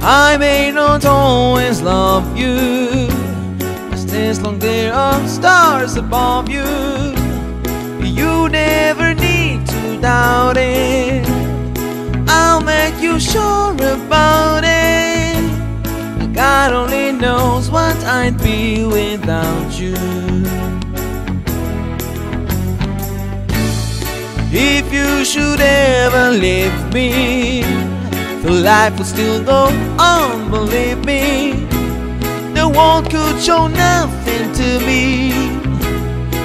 I may not always love you, but as long there are stars above you, you never need to doubt it. I'll make you sure about it. God only knows what I'd be without you. If you should ever leave me, life would still go on, um, believe me. The world could show nothing to me.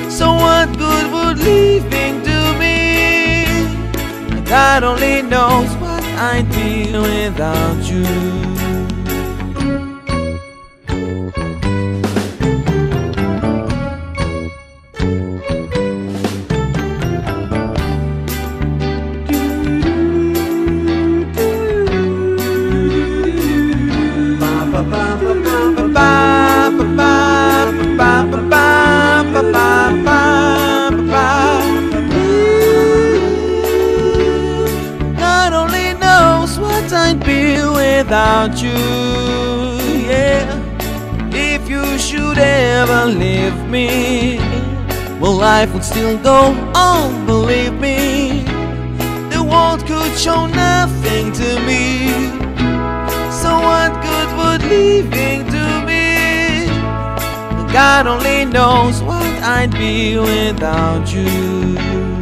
So what good would leaving do me? God only knows what I'd be without you. I'd be without you. Yeah, if you should ever leave me, well, life would still go on. Believe me, the world could show nothing to me. So what good would leaving do me? God only knows what I'd be without you.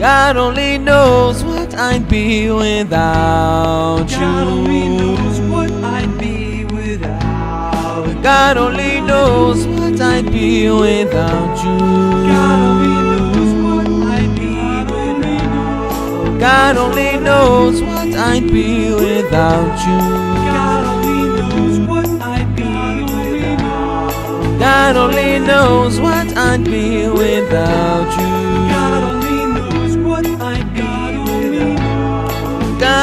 God only knows what I'd be without you. God only knows what I'd be without. you. God only knows what I'd be without you. knows what I'd be without. God only knows what I'd be without you. God only knows what I'd be without. God only knows what I'd be without you.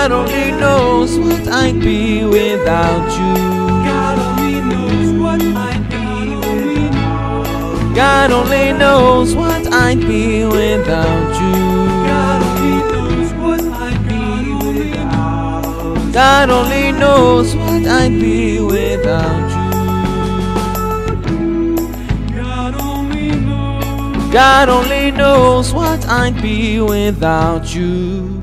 God only knows what I'd be without you. God only knows what I'd be without. you. God only knows what I'd be without you. God only knows what I'd be without. God only knows what I'd be without you. God only knows. God only knows what I'd be without you.